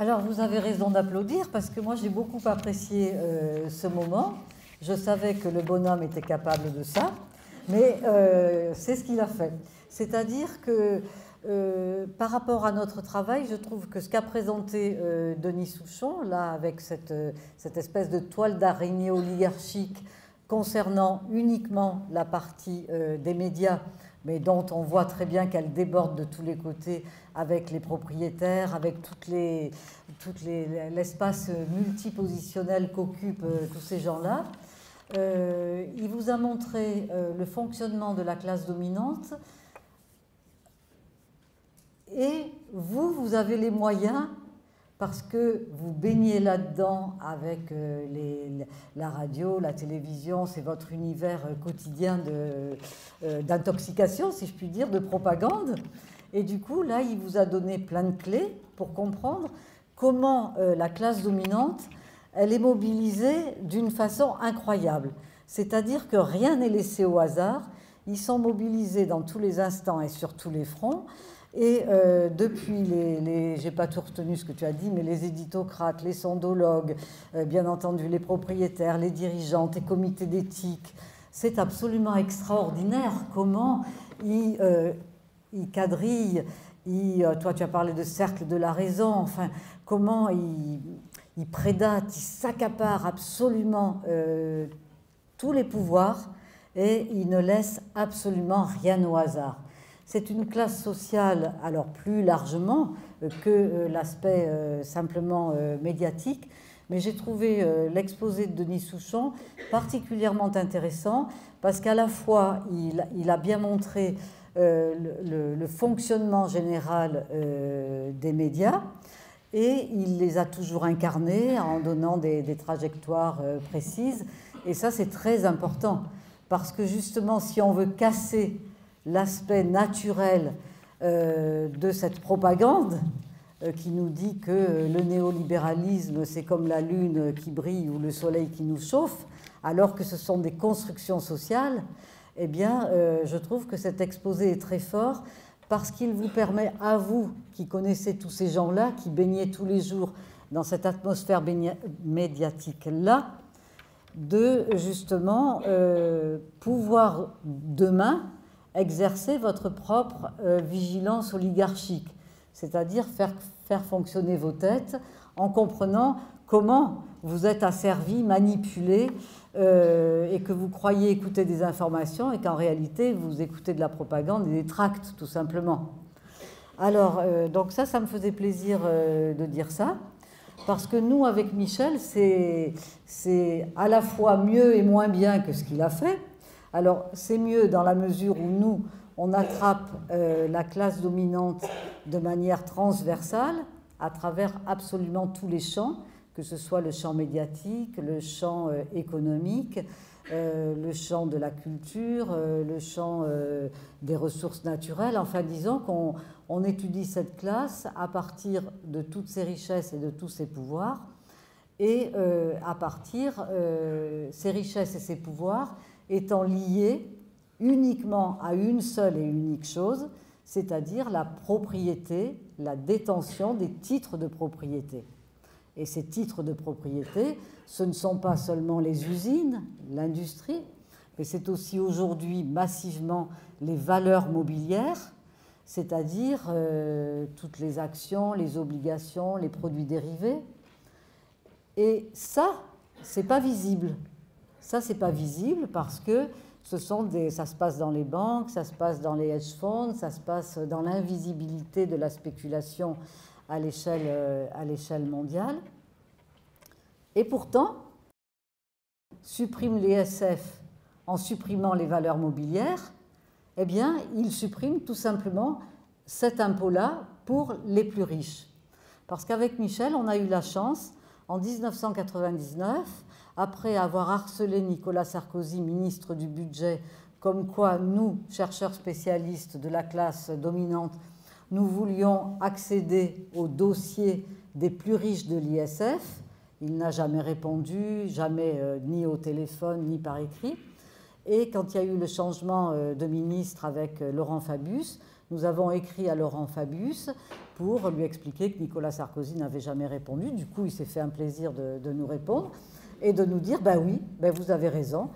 Alors vous avez raison d'applaudir parce que moi j'ai beaucoup apprécié euh, ce moment. Je savais que le bonhomme était capable de ça, mais euh, c'est ce qu'il a fait. C'est-à-dire que euh, par rapport à notre travail, je trouve que ce qu'a présenté Denis Souchon, là avec cette, cette espèce de toile d'araignée oligarchique concernant uniquement la partie des médias, mais dont on voit très bien qu'elle déborde de tous les côtés avec les propriétaires, avec toutes les, toutes les, l'espace multipositionnel qu'occupent euh, tous ces gens-là. Euh, il vous a montré euh, le fonctionnement de la classe dominante et vous, vous avez les moyens parce que vous baignez là-dedans avec les, la radio, la télévision, c'est votre univers quotidien de, d'intoxication, si je puis dire, de propagande. Et du coup, là, il vous a donné plein de clés pour comprendre comment euh, la classe dominante, elle est mobilisée d'une façon incroyable. C'est-à-dire que rien n'est laissé au hasard. Ils sont mobilisés dans tous les instants et sur tous les fronts. Et euh, depuis les, les pas tout retenu ce que tu as dit, mais les éditocrates, les sondologues, euh, bien entendu les propriétaires, les dirigeants, les comités d'éthique, c'est absolument extraordinaire comment ils, il quadrille, euh, toi tu as parlé de cercle de la raison, enfin comment il, il prédate, il s'accapare absolument euh, tous les pouvoirs et il ne laisse absolument rien au hasard. C'est une classe sociale, alors plus largement euh, que l'aspect simplement médiatique, mais j'ai trouvé l'exposé de Denis Souchon particulièrement intéressant parce qu'à la fois il, a bien montré euh, le, fonctionnement général euh, des médias et il les a toujours incarnés en donnant des, trajectoires euh, précises. Et ça, c'est très important parce que justement, si on veut casser l'aspect naturel de cette propagande, qui nous dit que le néolibéralisme, c'est comme la lune qui brille ou le soleil qui nous chauffe, alors que ce sont des constructions sociales, eh bien, euh, je trouve que cet exposé est très fort parce qu'il vous permet, à vous qui connaissez tous ces gens-là, qui baignez tous les jours dans cette atmosphère médiatique-là, de justement euh, pouvoir demain exercer votre propre euh, vigilance oligarchique, c'est-à-dire faire, faire fonctionner vos têtes en comprenant comment vous êtes asservi, manipulé, euh, et que vous croyez écouter des informations et qu'en réalité vous écoutez de la propagande et des tracts tout simplement. Alors, euh, donc ça, ça me faisait plaisir de dire ça, parce que nous, avec Michel, c'est à la fois mieux et moins bien que ce qu'il a fait. Alors, c'est mieux dans la mesure où nous, on attrape la classe dominante de manière transversale à travers absolument tous les champs que ce soit le champ médiatique, le champ euh, économique, euh, le champ de la culture, euh, le champ des ressources naturelles. Enfin, disons qu'on étudie cette classe à partir de toutes ses richesses et de tous ses pouvoirs, et à partir ces richesses et ces pouvoirs étant liés uniquement à une seule et unique chose, c'est-à-dire la propriété, la détention des titres de propriété. Et ces titres de propriété, ce ne sont pas seulement les usines, l'industrie, mais c'est aussi aujourd'hui massivement les valeurs mobilières, c'est-à-dire euh, toutes les actions, les obligations, les produits dérivés. Et ça, c'est pas visible. Ça, c'est pas visible parce que ce sont des, ça se passe dans les banques, ça se passe dans les hedge funds, ça se passe dans l'invisibilité de la spéculation à l'échelle, euh, à l'échelle mondiale. Et pourtant, supprime les SF en supprimant les valeurs mobilières, eh bien, il supprime tout simplement cet impôt-là pour les plus riches. Parce qu'avec Michel, on a eu la chance, en 1999, après avoir harcelé Nicolas Sarkozy, ministre du Budget, comme quoi nous, chercheurs spécialistes de la classe dominante, nous voulions accéder au dossier des plus riches de l'ISF. Il n'a jamais répondu, jamais euh, ni au téléphone, ni par écrit. Et quand il y a eu le changement euh, de ministre avec euh, Laurent Fabius, nous avons écrit à Laurent Fabius pour lui expliquer que Nicolas Sarkozy n'avait jamais répondu. Du coup, il s'est fait un plaisir de, nous répondre et de nous dire, ben oui, ben vous avez raison,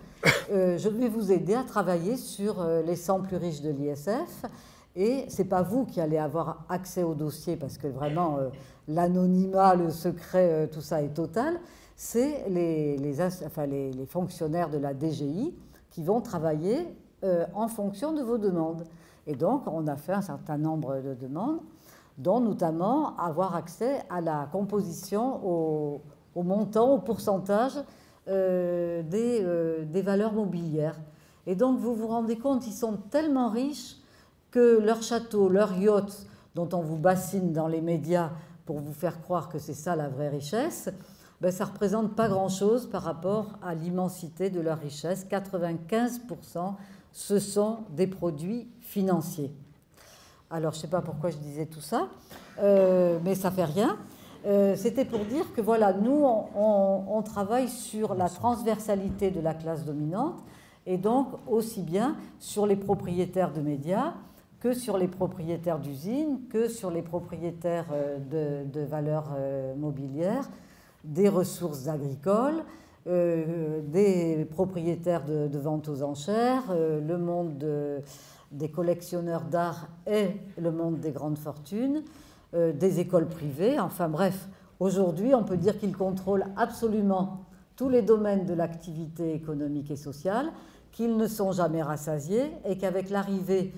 euh, je vais vous aider à travailler sur euh, les 100 plus riches de l'ISF. Et c'est pas vous qui allez avoir accès au dossier parce que vraiment euh, l'anonymat, le secret, tout ça est total. C'est les, les, fonctionnaires de la DGI qui vont travailler en fonction de vos demandes. Et donc, on a fait un certain nombre de demandes, dont notamment avoir accès à la composition, au, montant, au pourcentage euh, euh, des, valeurs mobilières. Et donc, vous vous rendez compte, ils sont tellement riches que leur château, leur yacht, dont on vous bassine dans les médias pour vous faire croire que c'est ça la vraie richesse, ben, ça ne représente pas grand-chose par rapport à l'immensité de leur richesse. 95% ce sont des produits financiers. Alors, je ne sais pas pourquoi je disais tout ça, euh, mais ça fait rien. Euh, c'était pour dire que voilà, nous, on, travaille sur la transversalité de la classe dominante et donc aussi bien sur les propriétaires de médias que sur les propriétaires d'usines, que sur les propriétaires euh, de, valeurs mobilières, des ressources agricoles, euh, des propriétaires de, vente aux enchères, euh, le monde des collectionneurs d'art et le monde des grandes fortunes, euh, des écoles privées. Enfin bref, aujourd'hui, on peut dire qu'ils contrôlent absolument tous les domaines de l'activité économique et sociale, qu'ils ne sont jamais rassasiés et qu'avec l'arrivée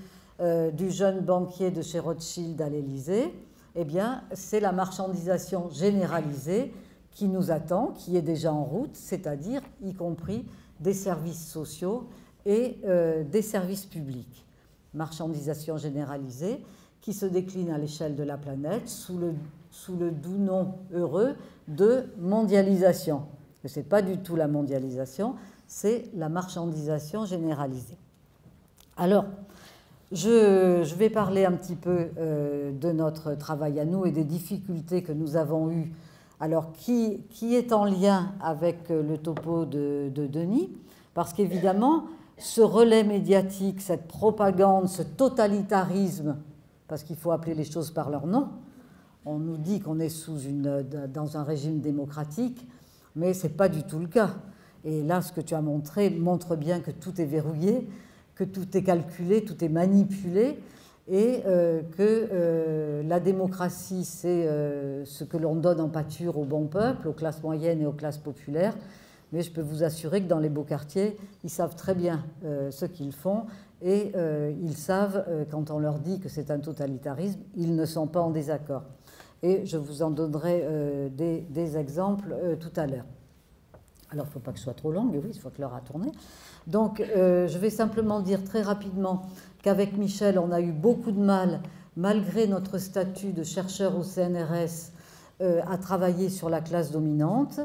du jeune banquier de chez Rothschild à l'Élysée, eh bien, c'est la marchandisation généralisée qui nous attend, qui est déjà en route, c'est-à-dire y compris des services sociaux et euh, des services publics. Marchandisation généralisée qui se décline à l'échelle de la planète sous le, sous le doux nom heureux de mondialisation. Ce n'est pas du tout la mondialisation, c'est la marchandisation généralisée. Alors, je, je, vais parler un petit peu euh, de notre travail à nous et des difficultés que nous avons eues alors, qui, est en lien avec euh, le topo de, Denis? Parce qu'évidemment, ce relais médiatique, cette propagande, ce totalitarisme, parce qu'il faut appeler les choses par leur nom, on nous dit qu'on est sous une, dans un régime démocratique, mais ce n'est pas du tout le cas. Et là, ce que tu as montré montre bien que tout est verrouillé, que tout est calculé, tout est manipulé, et euh, que euh, la démocratie, c'est euh, ce que l'on donne en pâture au bon peuple, aux classes moyennes et aux classes populaires. Mais je peux vous assurer que dans les beaux quartiers, ils savent très bien ce qu'ils font et ils savent, quand on leur dit que c'est un totalitarisme, ils ne sont pas en désaccord. Et je vous en donnerai des, des, exemples tout à l'heure. Alors, il ne faut pas que ce soit trop long, mais oui, il faut que l'heure a tourné. Donc, je vais simplement dire très rapidement qu'avec Michel, on a eu beaucoup de mal, malgré notre statut de chercheur au CNRS, euh, à travailler sur la classe dominante,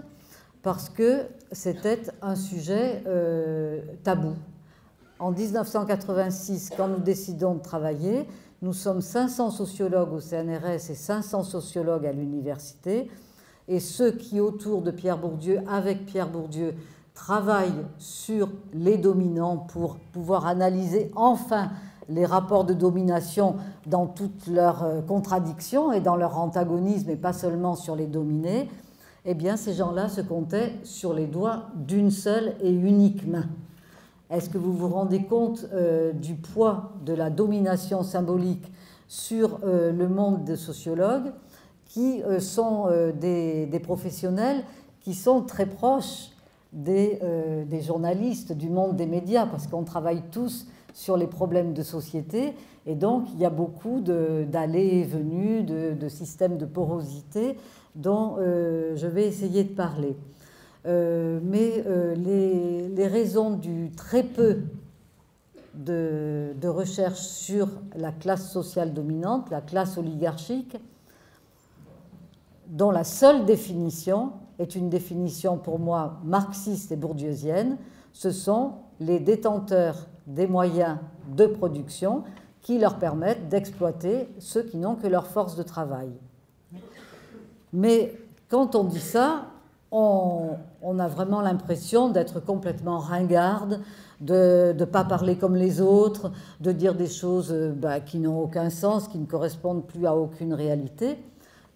parce que c'était un sujet euh, tabou. En 1986, quand nous décidons de travailler, nous sommes 500 sociologues au CNRS et 500 sociologues à l'université. Et ceux qui, autour de Pierre Bourdieu, avec Pierre Bourdieu, travaillent sur les dominants pour pouvoir analyser enfin les rapports de domination dans toutes leurs euh, contradictions et dans leur antagonisme et pas seulement sur les dominés, eh bien ces gens-là se comptaient sur les doigts d'une seule et unique main. Est-ce que vous vous rendez compte euh, du poids de la domination symbolique sur euh, le monde des sociologues qui sont des, professionnels qui sont très proches des, journalistes, du monde des médias, parce qu'on travaille tous sur les problèmes de société. Et donc, il y a beaucoup d'allées et venues, de, systèmes de porosité dont euh, je vais essayer de parler. Euh, mais euh, les, raisons du très peu de, de, recherche sur la classe sociale dominante, la classe oligarchique, dont la seule définition est une définition pour moi marxiste et bourdieusienne, ce sont les détenteurs des moyens de production qui leur permettent d'exploiter ceux qui n'ont que leur force de travail. Mais quand on dit ça, on, a vraiment l'impression d'être complètement ringarde, de ne pas parler comme les autres, de dire des choses euh, bah, qui n'ont aucun sens, qui ne correspondent plus à aucune réalité,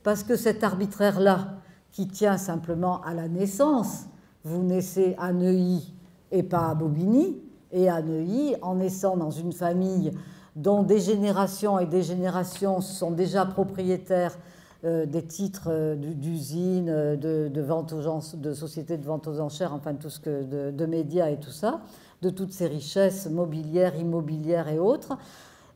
parce que cet arbitraire-là, qui tient simplement à la naissance, vous naissez à Neuilly et pas à Bobigny, et à Neuilly, en naissant dans une famille dont des générations et des générations sont déjà propriétaires des titres euh, d'usines, euh, de, vente aux de sociétés de vente aux enchères, enfin tout ce que de, médias et tout ça, de toutes ces richesses mobilières, immobilières et autres,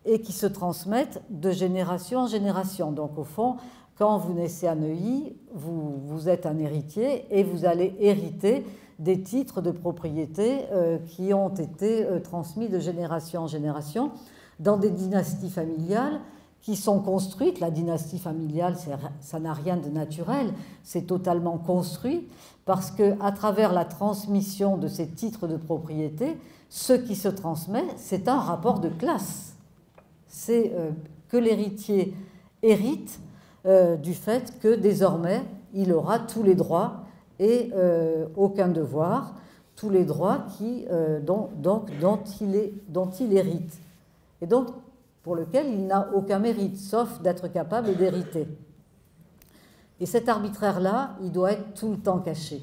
et qui se transmettent de génération en génération. Donc au fond, quand vous naissez à Neuilly, vous êtes un héritier et vous allez hériter des titres de propriété qui ont été transmis de génération en génération dans des dynasties familiales qui sont construites. La dynastie familiale, ça n'a rien de naturel, c'est totalement construit parce que à travers la transmission de ces titres de propriété, ce qui se transmet, c'est un rapport de classe. C'est euh, que l'héritier hérite euh, du fait que désormais, il aura tous les droits et euh, aucun devoir, tous les droits qui, dont, donc, il dont il hérite. Et donc, pour lequel il n'a aucun mérite, sauf d'être capable d'hériter. Et cet arbitraire-là, il doit être tout le temps caché.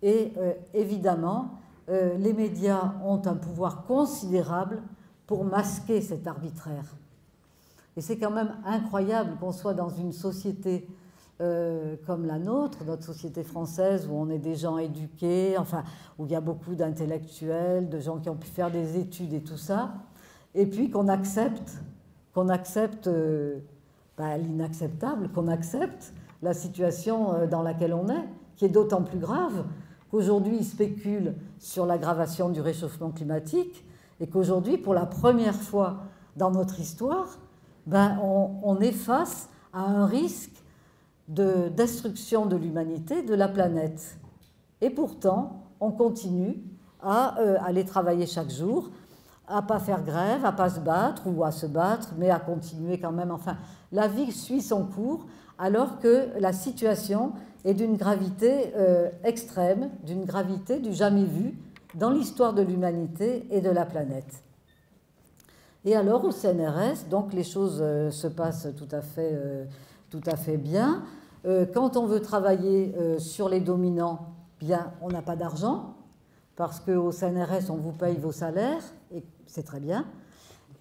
Et euh, évidemment, euh, les médias ont un pouvoir considérable pour masquer cet arbitraire. Et c'est quand même incroyable qu'on soit dans une société euh, comme la nôtre, notre société française, où on est des gens éduqués, enfin, où il y a beaucoup d'intellectuels, de gens qui ont pu faire des études et tout ça, et puis qu'on accepte, qu'on accepte euh, bah, l'inacceptable, qu'on accepte la situation euh, dans laquelle on est, qui est d'autant plus grave qu'aujourd'hui ils spéculent sur l'aggravation du réchauffement climatique et qu'aujourd'hui, pour la première fois dans notre histoire, ben, on, est face à un risque de destruction de l'humanité, de la planète. Et pourtant, on continue à euh, aller travailler chaque jour, à pas faire grève, à pas se battre ou à se battre, mais à continuer quand même. Enfin, la vie suit son cours alors que la situation est d'une gravité euh, extrême, d'une gravité du jamais vu dans l'histoire de l'humanité et de la planète. Et alors au CNRS, donc les choses euh, se passent tout à fait, euh, tout à fait bien. quand on veut travailler sur les dominants, bien, on n'a pas d'argent, parce qu'au CNRS, on vous paye vos salaires, et c'est très bien.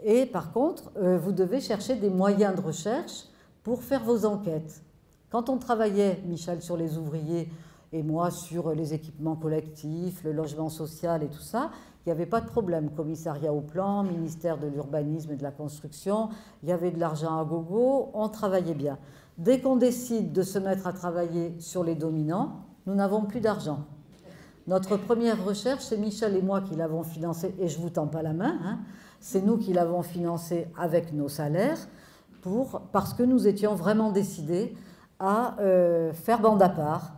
Et par contre, euh, vous devez chercher des moyens de recherche pour faire vos enquêtes. Quand on travaillait, Michel, sur les ouvriers et moi sur les équipements collectifs, le logement social et tout ça, il n'y avait pas de problème. Commissariat au plan, ministère de l'urbanisme et de la construction, il y avait de l'argent à gogo, on travaillait bien. Dès qu'on décide de se mettre à travailler sur les dominants, nous n'avons plus d'argent. Notre première recherche, c'est Michel et moi qui l'avons financée, et je ne vous tends pas la main, hein. c'est nous qui l'avons financée avec nos salaires, pour, parce que nous étions vraiment décidés à euh, faire bande à part,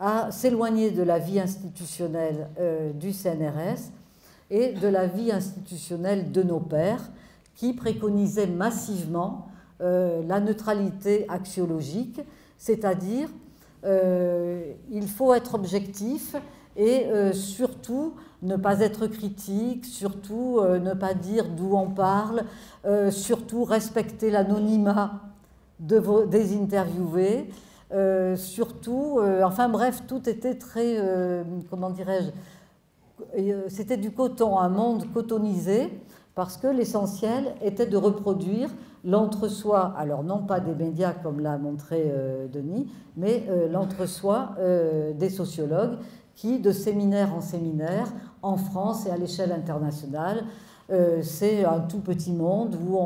à s'éloigner de la vie institutionnelle euh, du CNRS et de la vie institutionnelle de nos pères, qui préconisaient massivement euh, la neutralité axiologique, c'est-à-dire il faut être objectif, et euh, surtout ne pas être critique, surtout euh, ne pas dire d'où on parle, euh, surtout respecter l'anonymat de des interviewés, surtout, enfin bref, tout était très, comment dirais-je, c'était du coton, un monde cotonisé, parce que l'essentiel était de reproduire l'entre-soi, alors non pas des médias comme l'a montré Denis, mais l'entre-soi des sociologues qui, de séminaire en séminaire, en France et à l'échelle internationale, euh, c'est un tout petit monde où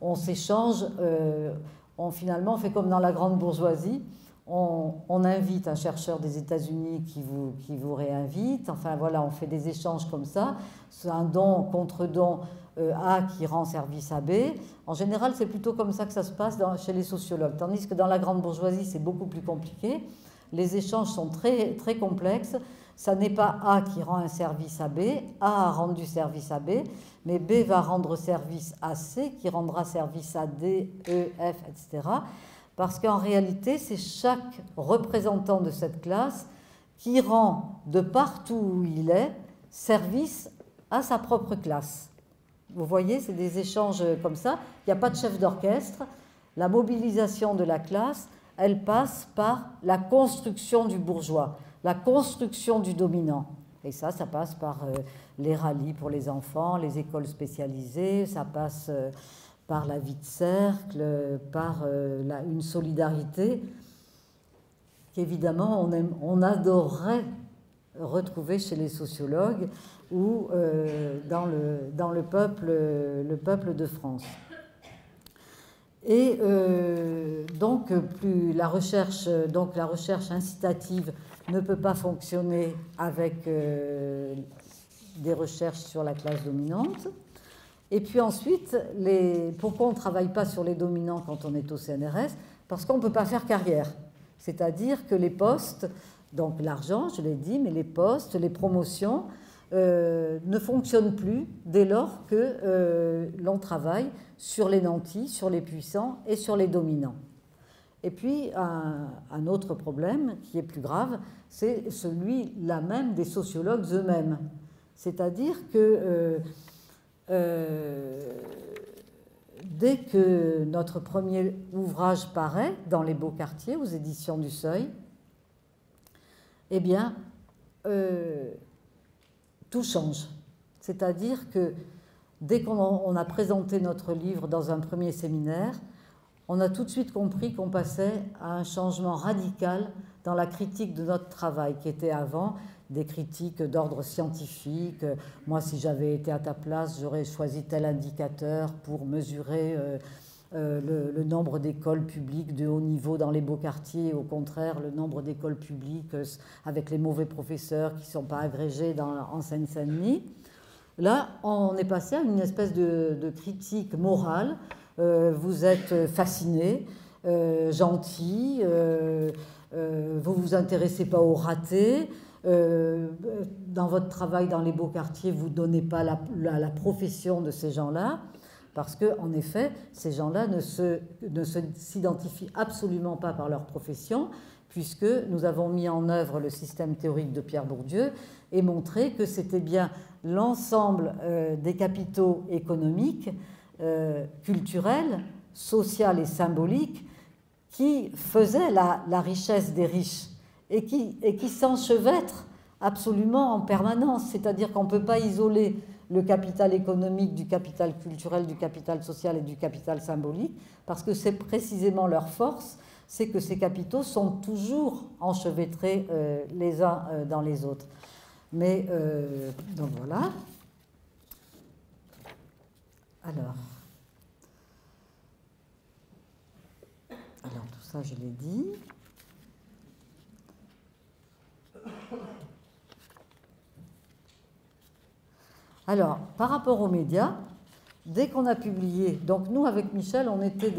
on, s'échange, euh, on finalement fait comme dans la grande bourgeoisie, on, invite un chercheur des États-Unis qui vous, qui vous réinvite, enfin voilà, on fait des échanges comme ça, c'est un don contre don euh, A qui rend service à B. En général, c'est plutôt comme ça que ça se passe chez les sociologues, tandis que dans la grande bourgeoisie, c'est beaucoup plus compliqué. Les échanges sont très, très complexes. Ça n'est pas A qui rend un service à B, A a rendu service à B, mais B va rendre service à C, qui rendra service à D, E, F, etc. Parce qu'en réalité, c'est chaque représentant de cette classe qui rend de partout où il est service à sa propre classe. Vous voyez, c'est des échanges comme ça. Il n'y a pas de chef d'orchestre. La mobilisation de la classe, elle passe par la construction du bourgeois, la construction du dominant. Et ça, ça passe par euh, les rallyes pour les enfants, les écoles spécialisées, ça passe euh, par la vie de cercle, par euh, une solidarité qu'évidemment on, adorerait retrouver chez les sociologues ou dans, dans le, peuple, le peuple de France. Et donc, plus la recherche, donc la recherche incitative ne peut pas fonctionner avec euh, des recherches sur la classe dominante. Et puis ensuite, pourquoi on ne travaille pas sur les dominants quand on est au CNRS Parce qu'on ne peut pas faire carrière. C'est-à-dire que les postes, donc l'argent, je l'ai dit, mais les postes, les promotions, euh, ne fonctionnent plus dès lors que euh, l'on travaille sur les nantis, sur les puissants et sur les dominants. Et puis, un, autre problème qui est plus grave, c'est celui-là même des sociologues eux-mêmes. C'est-à-dire que euh, dès que notre premier ouvrage paraît dans les beaux quartiers, aux éditions du Seuil, eh bien, tout change. C'est-à-dire que dès qu'on a présenté notre livre dans un premier séminaire, on a tout de suite compris qu'on passait à un changement radical dans la critique de notre travail, qui était avant des critiques d'ordre scientifique. Moi, si j'avais été à ta place, j'aurais choisi tel indicateur pour mesurer euh, le, nombre d'écoles publiques de haut niveau dans les beaux quartiers, au contraire, le nombre d'écoles publiques euh, avec les mauvais professeurs qui ne sont pas agrégés en Seine-Saint-Denis. Là, on est passé à une espèce de critique morale euh, vous êtes fasciné, gentil, euh, vous vous intéressez pas aux ratés. dans votre travail dans les beaux quartiers, vous ne donnez pas la, profession de ces gens-là, parce qu'en effet, ces gens-là ne s'identifient ne absolument pas par leur profession, puisque nous avons mis en œuvre le système théorique de Pierre Bourdieu et montré que c'était bien l'ensemble des capitaux économiques euh, culturelle, sociale et symbolique qui faisait la, richesse des riches et qui, et qui s'enchevêtre absolument en permanence. C'est-à-dire qu'on ne peut pas isoler le capital économique du capital culturel, du capital social et du capital symbolique, parce que c'est précisément leur force, c'est que ces capitaux sont toujours enchevêtrés euh, les uns euh, dans les autres. Mais donc voilà. Alors, alors tout ça, je l'ai dit. Alors, par rapport aux médias, dès qu'on a publié, donc nous avec Michel, on était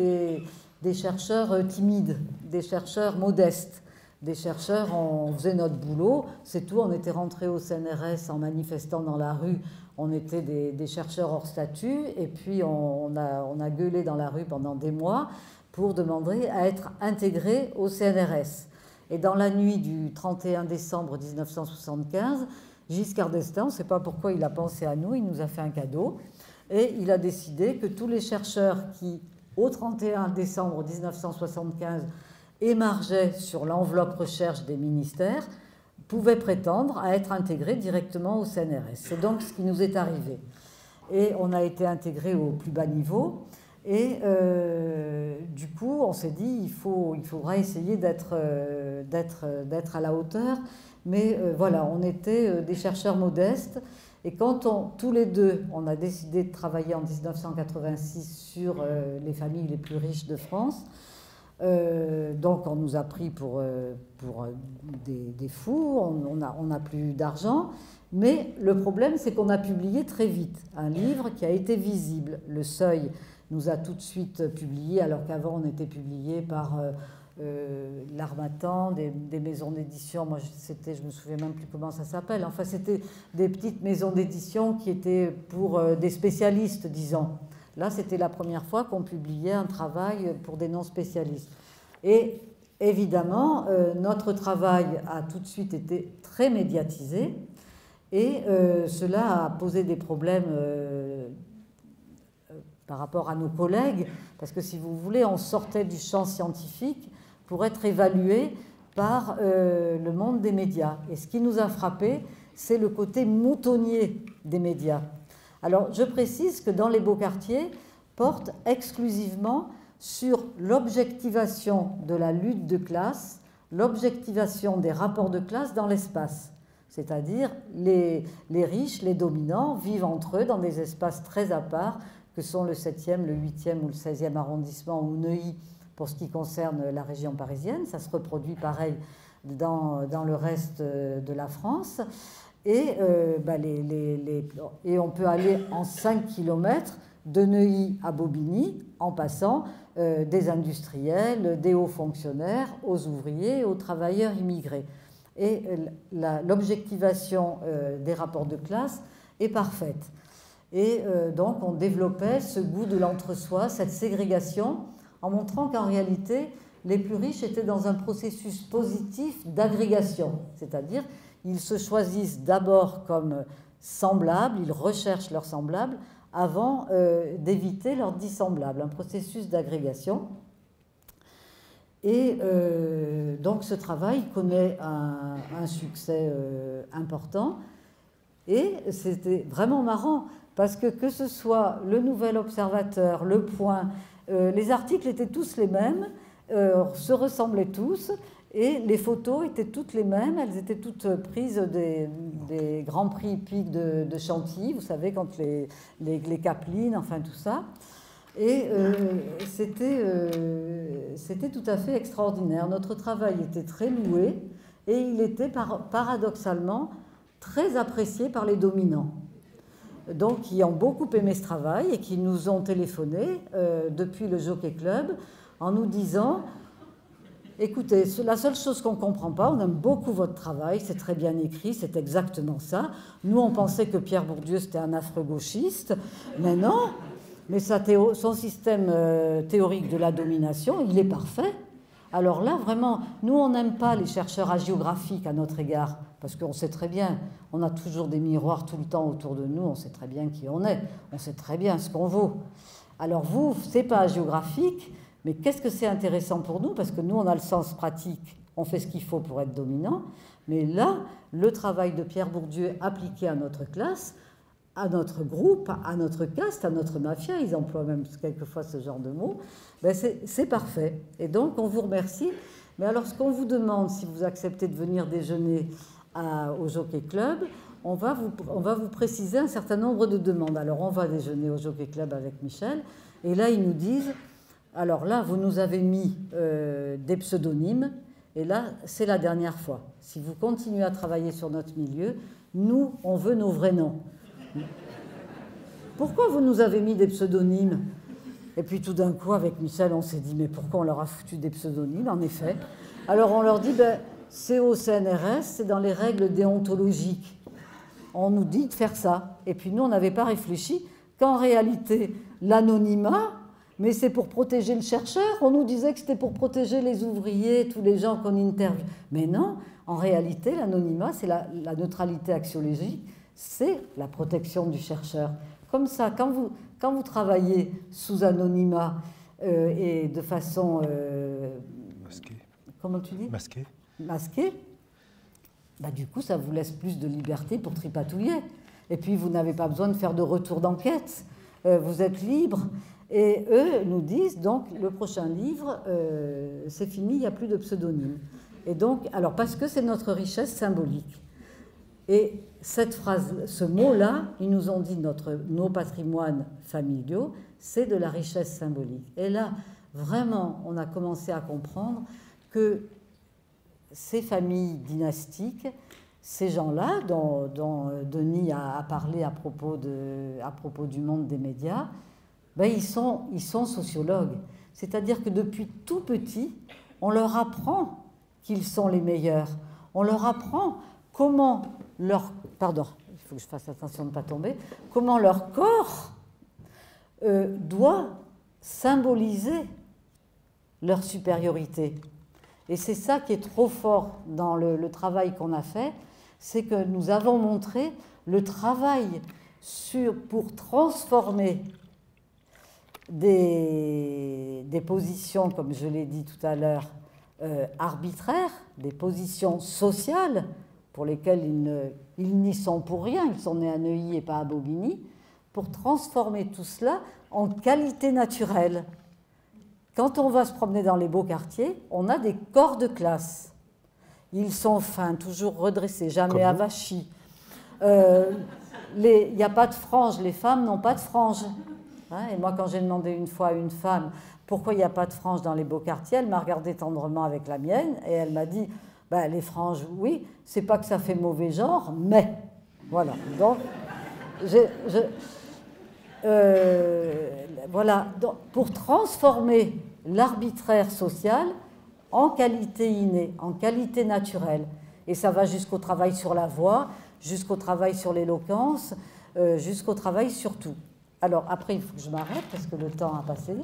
des, chercheurs euh, timides, des chercheurs modestes. Des chercheurs, on faisait notre boulot, c'est tout, on était rentrés au CNRS en manifestant dans la rue, on était des, chercheurs hors statut, et puis on, a, on, a, gueulé dans la rue pendant des mois pour demander à être intégrés au CNRS. Et dans la nuit du 31 décembre 1975, Giscard d'Estaing, on ne sait pas pourquoi il a pensé à nous, il nous a fait un cadeau, et il a décidé que tous les chercheurs qui, au 31 décembre 1975, émargeait sur l'enveloppe recherche des ministères pouvaient prétendre à être intégrés directement au CNRS. C'est donc ce qui nous est arrivé. Et on a été intégrés au plus bas niveau. Et euh, du coup, on s'est dit, il, faut, il faudra essayer d'être euh, d'être à la hauteur. Mais euh, voilà, on était des chercheurs modestes. Et quand tous les deux, on a décidé de travailler en 1986 sur les familles les plus riches de France, euh, donc on nous a pris pour, euh, pour euh, des, fous, on n'a on a plus d'argent, mais le problème c'est qu'on a publié très vite un livre qui a été visible. Le Seuil nous a tout de suite publié, alors qu'avant on était publié par euh, l'Armatan, des, maisons d'édition. Moi c'était, je me souviens même plus comment ça s'appelle. Enfin c'était des petites maisons d'édition qui étaient pour des spécialistes, disons. Là, c'était la première fois qu'on publiait un travail pour des non-spécialistes. Et évidemment, notre travail a tout de suite été très médiatisé et cela a posé des problèmes par rapport à nos collègues, parce que si vous voulez, on sortait du champ scientifique pour être évalué par euh, le monde des médias. Et ce qui nous a frappé, c'est le côté moutonnier des médias. Alors, je précise que dans les beaux quartiers, porte exclusivement sur l'objectivation de la lutte de classe, l'objectivation des rapports de classe dans l'espace. C'est-à-dire les, les riches, les dominants vivent entre eux dans des espaces très à part, que sont le 7e, le 8e ou le 16e arrondissement ou Neuilly pour ce qui concerne la région parisienne. Ça se reproduit pareil dans, dans le reste de la France. Et, euh, bah, et, on peut aller en 5 km de Neuilly à Bobigny en passant euh, des industriels, des hauts fonctionnaires, aux ouvriers, aux travailleurs immigrés. Et euh, l'objectivation des rapports de classe est parfaite. Et euh, donc on développait ce goût de l'entre-soi, cette ségrégation, en montrant qu'en réalité, les plus riches étaient dans un processus positif d'agrégation, c'est-à-dire ils se choisissent d'abord comme semblables, ils recherchent leurs semblables avant euh, d'éviter leurs dissemblables, un processus d'agrégation. Et euh, donc ce travail connaît un, un succès important. Et c'était vraiment marrant parce que que ce soit le Nouvel Observateur, le Point, euh, les articles étaient tous les mêmes, euh, se ressemblaient tous, et les photos étaient toutes les mêmes, elles étaient toutes prises des, grands prix hippiques de, Chantilly, vous savez, quand les, les, les enfin tout ça. Et euh, c'était tout à fait extraordinaire. Notre travail était très loué et il était paradoxalement très apprécié par les dominants donc qui ont beaucoup aimé ce travail et qui nous ont téléphoné euh, depuis le Jockey Club en nous disant Écoutez, la seule chose qu'on ne comprend pas, on aime beaucoup votre travail, c'est très bien écrit, c'est exactement ça. Nous, on pensait que Pierre Bourdieu, c'était un affreux gauchiste, mais non, mais son système euh, théorique de la domination, il est parfait. Alors là, vraiment, nous, on n'aime pas les chercheurs hagiographiques à notre égard, parce qu'on sait très bien, on a toujours des miroirs tout le temps autour de nous, on sait très bien qui on est, on sait très bien ce qu'on vaut. Alors vous, c'est pas géographique, mais qu'est-ce que c'est intéressant pour nous? Parce que nous, on a le sens pratique, on fait ce qu'il faut pour être dominant. Mais là, le travail de Pierre Bourdieu appliqué à notre classe, à notre groupe, à notre caste, à notre mafia, ils emploient même quelquefois ce genre de mots, ben c'est parfait. Et donc, on vous remercie. Mais alors, ce qu'on vous demande, si vous acceptez de venir déjeuner au Jockey Club, on va, vous, préciser un certain nombre de demandes. Alors, on va déjeuner au Jockey Club avec Michel, et là, ils nous disent, alors là, vous nous avez mis euh, des pseudonymes, et là, c'est la dernière fois. Si vous continuez à travailler sur notre milieu, nous, on veut nos vrais noms. Pourquoi vous nous avez mis des pseudonymes? Et puis tout d'un coup, avec Michel, on s'est dit, mais pourquoi on leur a foutu des pseudonymes, en effet? Alors on leur dit, ben, c'est au CNRS, c'est dans les règles déontologiques. On nous dit de faire ça. Et puis nous, on n'avait pas réfléchi qu'en réalité, l'anonymat, mais c'est pour protéger le chercheur. On nous disait que c'était pour protéger les ouvriers, tous les gens qu'on interviewe. Mais non, en réalité, l'anonymat, c'est la, la neutralité axiologique c'est la protection du chercheur. Comme ça, quand vous, quand vous travaillez sous anonymat euh, et de façon... Euh, masquée. Comment tu dis? Masquée. Masquée, bah, du coup, ça vous laisse plus de liberté pour tripatouiller. Et puis, vous n'avez pas besoin de faire de retour d'enquête. Euh, vous êtes libre. Et eux nous disent, donc, le prochain livre, c'est fini, il n'y a plus de pseudonyme. Et donc, alors, parce que c'est notre richesse symbolique. Et cette phrase, ce mot-là, ils nous ont dit notre, nos patrimoines familiaux, c'est de la richesse symbolique. Et là, vraiment, on a commencé à comprendre que ces familles dynastiques, ces gens-là, dont, Denis a, parlé à propos, de, à propos, du monde des médias, ben ils, sont, ils sont sociologues. C'est-à-dire que depuis tout petit, on leur apprend qu'ils sont les meilleurs. On leur apprend comment leur, pardon, il faut que je fasse attention de ne pas tomber, comment leur corps euh, doit symboliser leur supériorité. Et c'est ça qui est trop fort dans le, travail qu'on a fait, c'est que nous avons montré le travail sur, pour transformer des, des positions, comme je l'ai dit tout à l'heure, euh, arbitraires, des positions sociales pour lesquelles ils n'y sont pour rien, ils sont nés à Neuilly et pas à Bobigny, pour transformer tout cela en qualité naturelle. Quand on va se promener dans les beaux quartiers, on a des corps de classe. Ils sont fins, toujours redressés, jamais avachis. Euh, il n'y a pas de frange, les femmes n'ont pas de frange. Hein, et moi, quand j'ai demandé une fois à une femme pourquoi il n'y a pas de franges dans les beaux quartiers, elle m'a regardé tendrement avec la mienne et elle m'a dit ben, les franges, oui, c'est pas que ça fait mauvais genre, mais voilà. Donc, euh, voilà, pour transformer l'arbitraire social en qualité innée, en qualité naturelle. Et ça va jusqu'au travail sur la voix, jusqu'au travail sur l'éloquence, euh, jusqu'au travail sur tout. Alors après, il faut que je m'arrête parce que le temps a passé.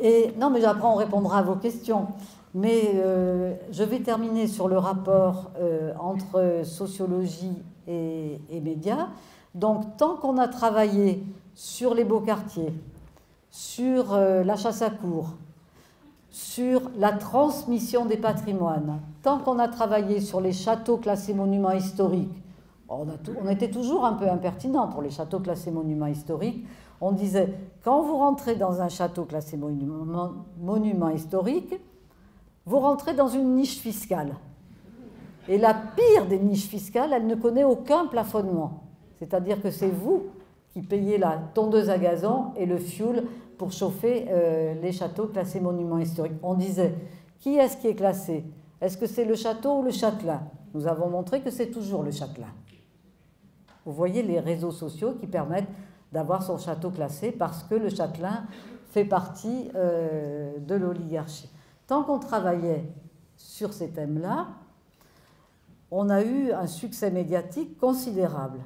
Et non, mais après, on répondra à vos questions. Mais euh, je vais terminer sur le rapport euh, entre sociologie et, médias. Donc, tant qu'on a travaillé sur les beaux quartiers, sur euh, la chasse à cours, sur la transmission des patrimoines, tant qu'on a travaillé sur les châteaux classés monuments historiques, on, était toujours un peu impertinent pour les châteaux classés monuments historiques. On disait, quand vous rentrez dans un château classé monument, monument historique, vous rentrez dans une niche fiscale. Et la pire des niches fiscales, elle ne connaît aucun plafonnement. C'est-à-dire que c'est vous qui payez la tondeuse à gazon et le fioul pour chauffer euh, les châteaux classés monuments historiques. On disait, qui est-ce qui est classé? Est-ce que c'est le château ou le châtelain? Nous avons montré que c'est toujours le châtelain. Vous voyez les réseaux sociaux qui permettent d'avoir son château classé parce que le châtelain fait partie euh, de l'oligarchie. Tant qu'on travaillait sur ces thèmes-là, on a eu un succès médiatique considérable.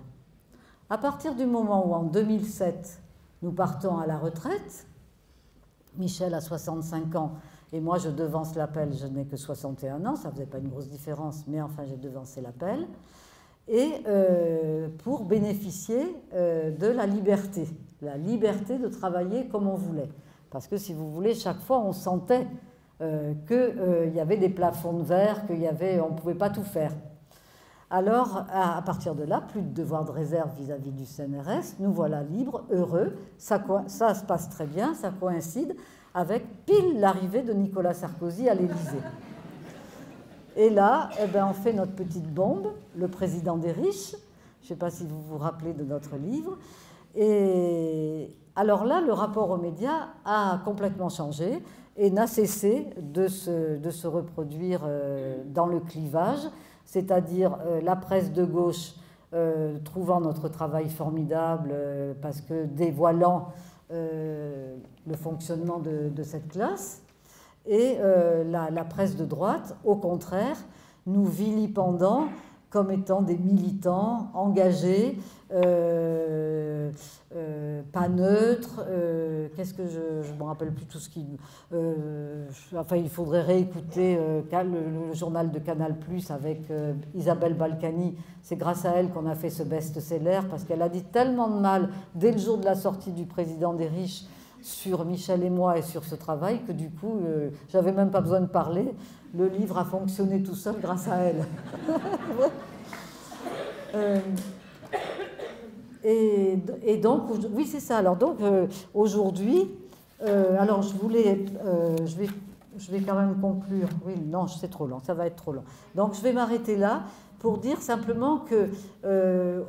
À partir du moment où en 2007, nous partons à la retraite, Michel a 65 ans et moi je devance l'appel, je n'ai que 61 ans, ça ne faisait pas une grosse différence, mais enfin j'ai devancé l'appel et euh, pour bénéficier euh, de la liberté, la liberté de travailler comme on voulait. Parce que si vous voulez, chaque fois on sentait euh, qu'il y avait des plafonds de verre, qu'on ne pouvait pas tout faire. Alors, à, partir de là, plus de devoir de réserve vis-à-vis du CNRS, nous voilà libres, heureux, ça, ça se passe très bien, ça coïncide avec pile l'arrivée de Nicolas Sarkozy à l'Élysée. Et là, eh ben, on fait notre petite bombe, le président des riches. Je ne sais pas si vous vous rappelez de notre livre. Et alors là, le rapport aux médias a complètement changé et n'a cessé de se, de se reproduire euh, dans le clivage, c'est-à-dire euh, la presse de gauche euh, trouvant notre travail formidable parce que dévoilant le fonctionnement de, cette classe, et euh, la, presse de droite, au contraire, nous vilipendant comme étant des militants engagés, euh, euh, pas neutres. Qu'est-ce que je ne me rappelle plus tout ce qui. enfin, il faudrait réécouter le, journal de Canal Plus avec Isabelle Balkany. C'est grâce à elle qu'on a fait ce best-seller parce qu'elle a dit tellement de mal dès le jour de la sortie du président des riches sur Michel et moi et sur ce travail que du coup, euh, j'avais même pas besoin de parler. Le livre a fonctionné tout seul grâce à elle. Euh, et, donc, oui, c'est ça. Alors donc, euh, aujourd'hui, alors je voulais, je vais, je vais quand même conclure. Oui, non, c'est trop long. Ça va être trop long. Donc, je vais m'arrêter là pour dire simplement que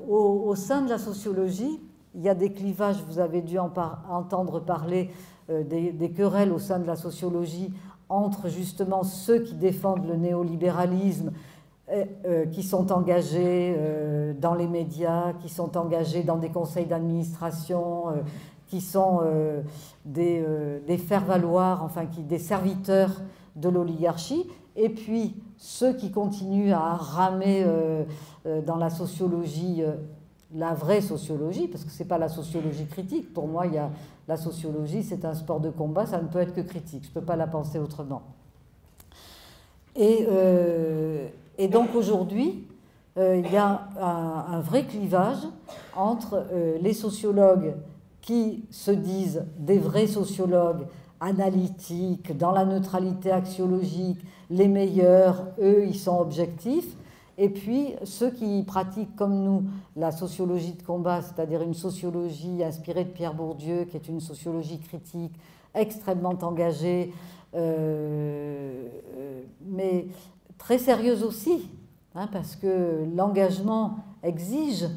au sein de la sociologie, il y a des clivages, vous avez dû en entendre parler euh, des, querelles au sein de la sociologie entre justement ceux qui défendent le néolibéralisme, euh, euh, qui sont engagés dans les médias, qui sont engagés dans des conseils d'administration, qui sont des, des faire-valoir, enfin qui, des serviteurs de l'oligarchie, et puis ceux qui continuent à ramer dans la sociologie la vraie sociologie, parce que ce n'est pas la sociologie critique. Pour moi, il y a, la sociologie, c'est un sport de combat, ça ne peut être que critique. Je ne peux pas la penser autrement. Et, et donc aujourd'hui, il y a un, un, vrai clivage entre les sociologues qui se disent des vrais sociologues analytiques, dans la neutralité axiologique, les meilleurs, eux, ils sont objectifs. Et puis ceux qui pratiquent comme nous la sociologie de combat, c'est-à-dire une sociologie inspirée de Pierre Bourdieu, qui est une sociologie critique extrêmement engagée, euh, mais très sérieuse aussi, hein, parce que l'engagement exige,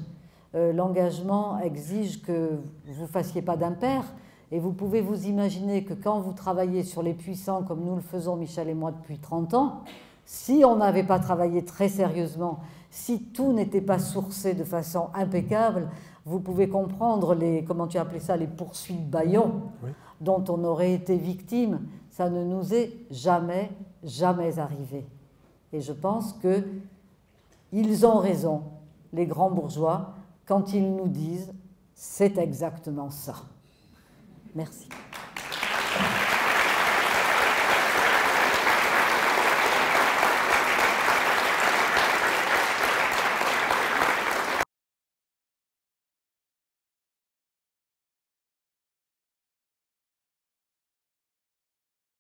euh, l'engagement exige que vous ne fassiez pas d'impair, et vous pouvez vous imaginer que quand vous travaillez sur les puissants, comme nous le faisons, Michel et moi, depuis 30 ans, si on n'avait pas travaillé très sérieusement, si tout n'était pas sourcé de façon impeccable, vous pouvez comprendre les, comment tu appelais ça, les poursuites baillons dont on aurait été victime. Ça ne nous est jamais, jamais arrivé. Et je pense que ils ont raison, les grands bourgeois, quand ils nous disent c'est exactement ça. Merci.